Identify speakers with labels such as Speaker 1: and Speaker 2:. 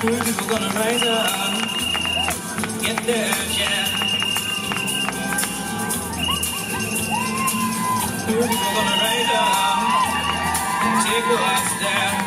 Speaker 1: gonna rise up, get there, yeah. Who's gonna rise up, take what's there.